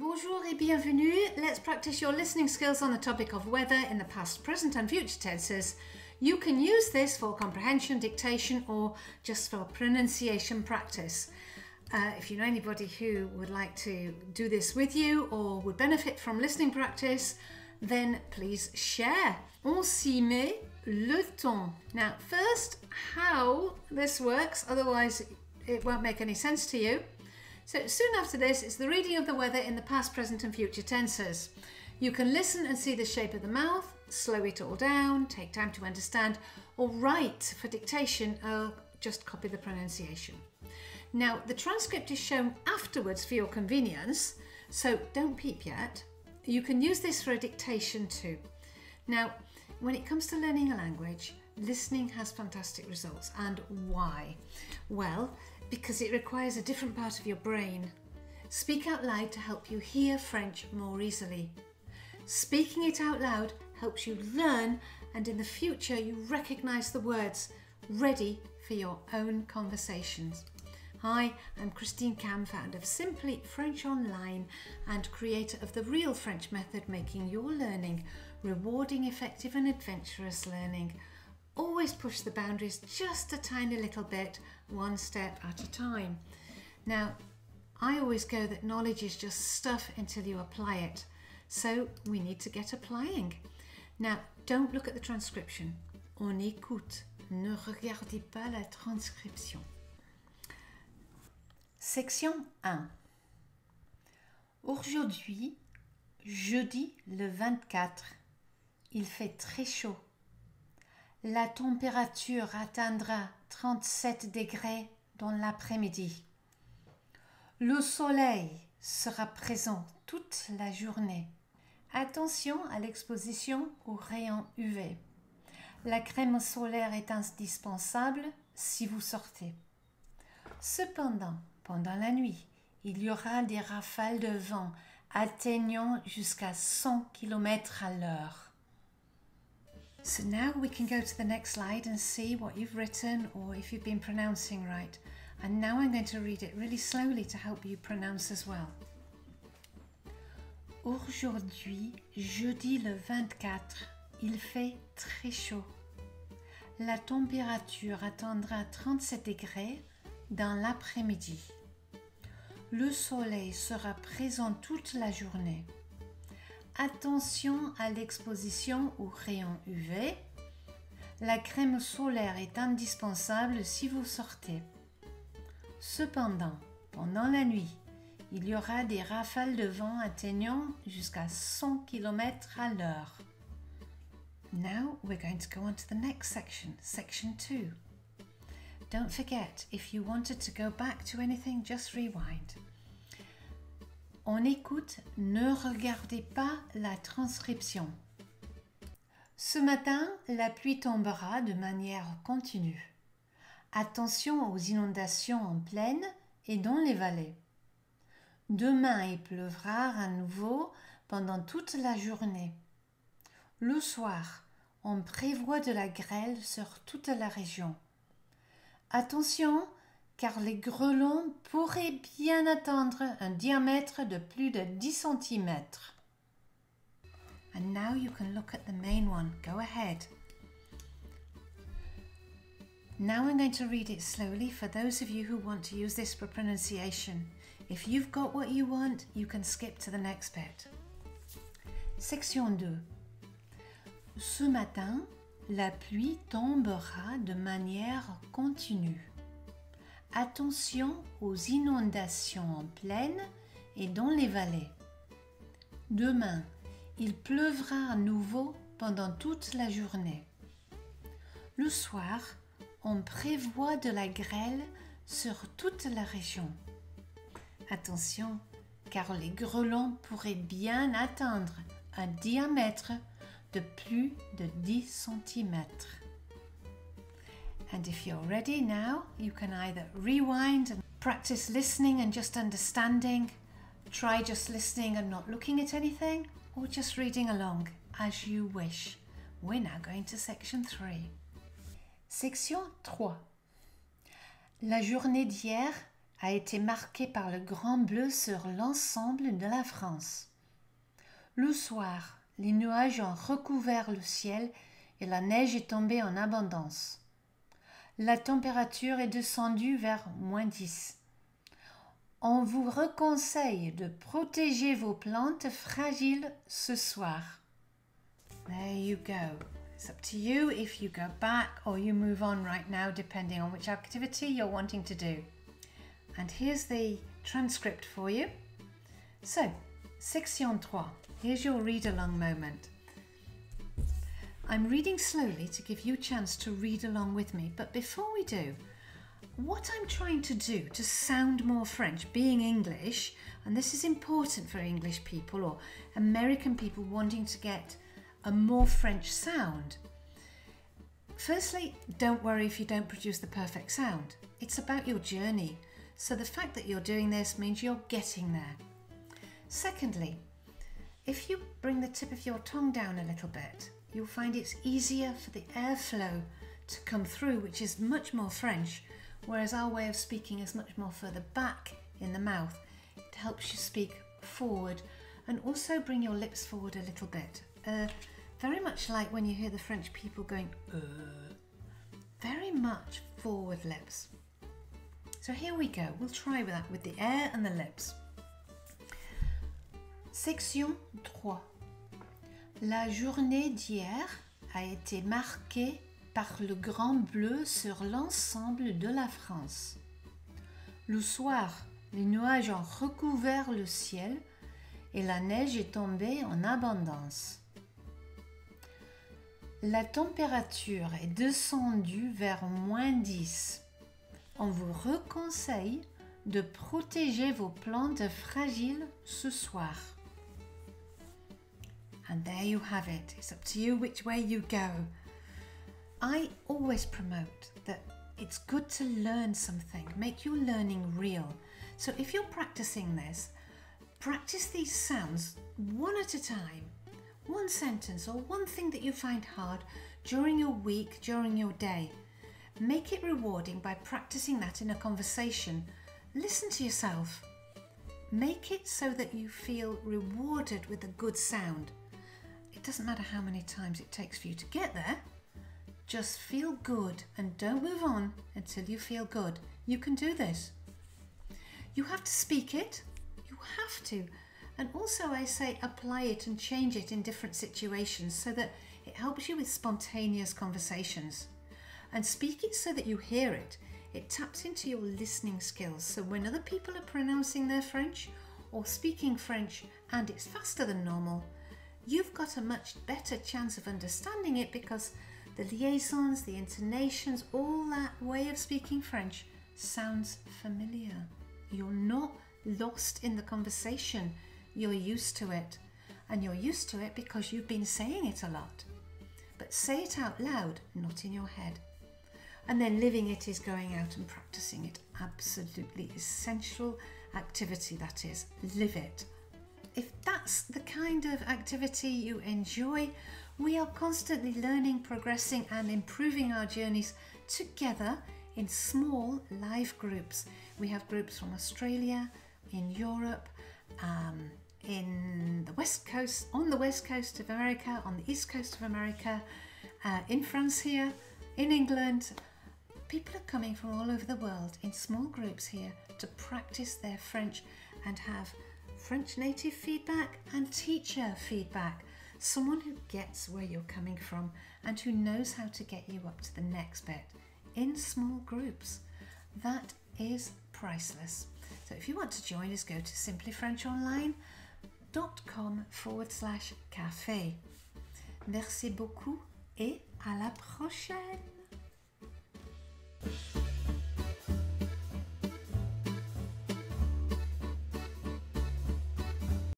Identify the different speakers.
Speaker 1: Bonjour et bienvenue. Let's practice your listening skills on the topic of weather in the past, present, and future tenses. You can use this for comprehension, dictation, or just for pronunciation practice. Uh, if you know anybody who would like to do this with you or would benefit from listening practice, then please share. On s'y met le temps. Now, first, how this works, otherwise, it won't make any sense to you. So, soon after this, it's the reading of the weather in the past, present, and future tenses. You can listen and see the shape of the mouth, slow it all down, take time to understand, or write for dictation, or just copy the pronunciation. Now, the transcript is shown afterwards for your convenience, so don't peep yet. You can use this for a dictation too. Now, when it comes to learning a language, listening has fantastic results. And why? Well, because it requires a different part of your brain. Speak out loud to help you hear French more easily. Speaking it out loud helps you learn, and in the future, you recognize the words ready for your own conversations. Hi, I'm Christine Cam, founder of Simply French Online and creator of the Real French Method, making your learning rewarding, effective, and adventurous learning. Always push the boundaries just a tiny little bit, one step at a time. Now, I always go that knowledge is just stuff until you apply it. So we need to get applying. Now, don't look at the transcription. On écoute. Ne regardez pas la transcription. Section 1. Aujourd'hui, jeudi le 24, il fait très chaud. La température atteindra 37 degrés dans l'après-midi. Le soleil sera présent toute la journée. Attention à l'exposition aux rayons UV. La crème solaire est indispensable si vous sortez. Cependant, pendant la nuit, il y aura des rafales de vent atteignant jusqu'à 100 km à l'heure. So now we can go to the next slide and see what you've written or if you've been pronouncing right. And now I'm going to read it really slowly to help you pronounce as well. Aujourd'hui, jeudi le 24, il fait très chaud. La température atteindra 37 degrés dans l'après-midi. Le soleil sera présent toute la journée. Attention à l'exposition aux rayons UV. La crème solaire est indispensable si vous sortez. Cependant, pendant la nuit, il y aura des rafales de vent atteignant jusqu'à 100 km à l'heure. Now we're going to go on to the next section, section 2. Don't forget, if you wanted to go back to anything, just rewind. On écoute, ne regardez pas la transcription. Ce matin, la pluie tombera de manière continue. Attention aux inondations en plaine et dans les vallées. Demain, il pleuvra à nouveau pendant toute la journée. Le soir, on prévoit de la grêle sur toute la région. Attention, car les grelons pourraient bien atteindre un diamètre de plus de 10 cm. And now you can look at the main one. Go ahead. Now I'm going to read it slowly for those of you who want to use this for pronunciation. If you've got what you want, you can skip to the next bit. Section 2. Ce matin, la pluie tombera de manière continue. Attention aux inondations en plaine et dans les vallées. Demain, il pleuvra à nouveau pendant toute la journée. Le soir, on prévoit de la grêle sur toute la région. Attention, car les grelons pourraient bien atteindre un diamètre de plus de 10 cm. And if you're ready now, you can either rewind and practice listening and just understanding, try just listening and not looking at anything, or just reading along as you wish. We're now going to section 3. Section 3. La journée d'hier a été marqué par le grand bleu sur l'ensemble de la France. Le soir, les nuages ont recouvert le ciel et la neige est tombée en abondance. La température est descendue vers moins 10. On vous reconseille de protéger vos plantes fragiles ce soir. There you go. It's up to you if you go back or you move on right now, depending on which activity you're wanting to do. And here's the transcript for you. So, section 3. Here's your read along moment. I'm reading slowly to give you a chance to read along with me, but before we do, what I'm trying to do to sound more French, being English, and this is important for English people or American people wanting to get a more French sound. Firstly, don't worry if you don't produce the perfect sound. It's about your journey. So the fact that you're doing this means you're getting there. Secondly, if you bring the tip of your tongue down a little bit, you'll find it's easier for the airflow to come through, which is much more French, whereas our way of speaking is much more further back in the mouth. It helps you speak forward and also bring your lips forward a little bit. Uh, very much like when you hear the French people going, uh, very much forward lips. So here we go, we'll try with that with the air and the lips. Section 3. La journée d'hier a été marquée par le grand bleu sur l'ensemble de la France. Le soir, les nuages ont recouvert le ciel et la neige est tombée en abondance. La température est descendue vers moins 10. On vous reconseille de protéger vos plantes fragiles ce soir. And there you have it. It's up to you which way you go. I always promote that it's good to learn something, make your learning real. So if you're practicing this, practice these sounds one at a time one sentence or one thing that you find hard during your week, during your day. Make it rewarding by practicing that in a conversation. Listen to yourself. Make it so that you feel rewarded with a good sound. It doesn't matter how many times it takes for you to get there. Just feel good and don't move on until you feel good. You can do this. You have to speak it. You have to. And also, I say apply it and change it in different situations so that it helps you with spontaneous conversations. And speak it so that you hear it. It taps into your listening skills. So when other people are pronouncing their French or speaking French and it's faster than normal, you've got a much better chance of understanding it because the liaisons, the intonations, all that way of speaking French sounds familiar. You're not lost in the conversation you're used to it. And you're used to it because you've been saying it a lot. But say it out loud, not in your head. And then living it is going out and practicing it. Absolutely essential activity that is. Live it. If that's the kind of activity you enjoy, we are constantly learning, progressing, and improving our journeys together in small live groups. We have groups from Australia, in Europe, um, in the west coast, on the west coast of America, on the east coast of America, uh, in France here, in England. People are coming from all over the world in small groups here to practice their French and have French native feedback and teacher feedback. Someone who gets where you're coming from and who knows how to get you up to the next bit in small groups. That is priceless. So if you want to join us, go to simplyfrenchonline.com forward slash café. Merci beaucoup et à la prochaine.